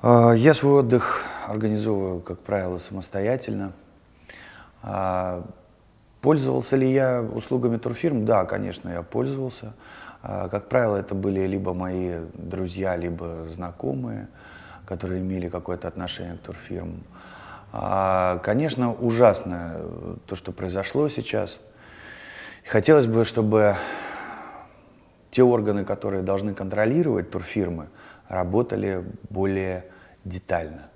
А, я свой отдых организовываю, как правило, самостоятельно. А, пользовался ли я услугами турфирм? Да, конечно, я пользовался. А, как правило, это были либо мои друзья, либо знакомые, которые имели какое-то отношение к турфирмам. Конечно, ужасно то, что произошло сейчас. Хотелось бы, чтобы те органы, которые должны контролировать турфирмы, работали более детально.